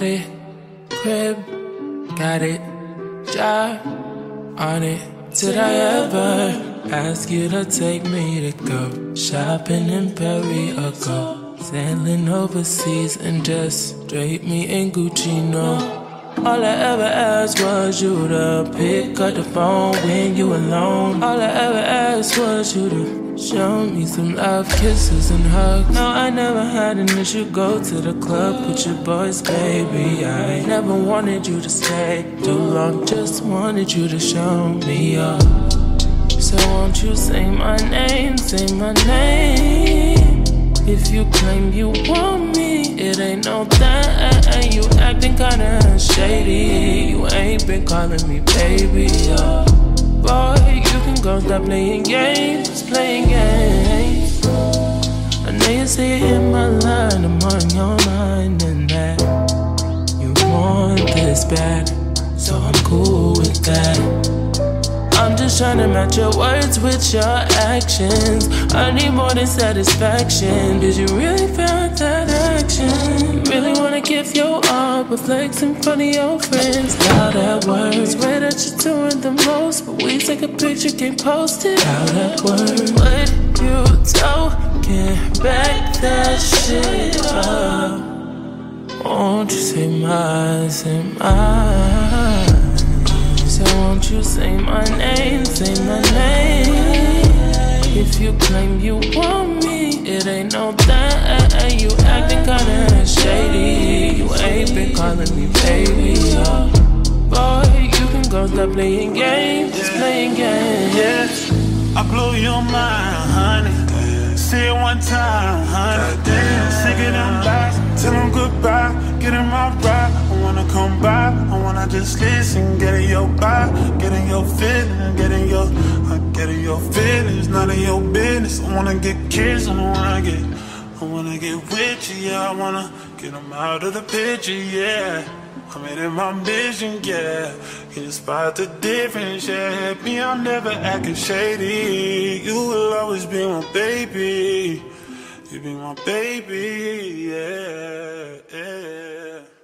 Got it, crib, got it, job on it. Did I ever ask you to take me to go shopping in Paris or go sailing overseas and just drape me in Gucci? No. All I ever asked was you to pick up the phone when you alone. All I ever asked was you to show me some love, kisses and hugs. No, I never had an issue. Go to the club with your boys, baby. I never wanted you to stay too long. Just wanted you to show me up. So won't you say my name, say my name? If you claim you want me, it ain't no thing. You acting been calling me baby. Boy, you can go stop playing games, playing games. I know you say it in my line, I'm on your mind, and that you want this bad. So I'm cool with that. I'm just trying to match your words with your actions. I need more than satisfaction. Did you really feel that action? Really wanna give your all, but flex in front of your friends. Doing the most, but we take a picture, can't post it. How that works. What you talking? Back that shit up. Won't you say my, say my? So won't you say my name, say my name? If you claim you stop playing games, just playing games. Yeah, I blow your mind, honey. Say it one time, honey. Damn, sick of them lies. Tell them goodbye, get in my ride. I wanna come by, I wanna just listen. Get in your vibe, get in your feelings, get in your, uh, get in your feelings. None of your business. I wanna get kissed, I wanna get, I wanna get with you, yeah. I wanna get them out of the picture, yeah. In my vision, yeah. Can you spot the difference, yeah? Me, I'm never acting shady. You will always be my baby. You be my baby, yeah, yeah.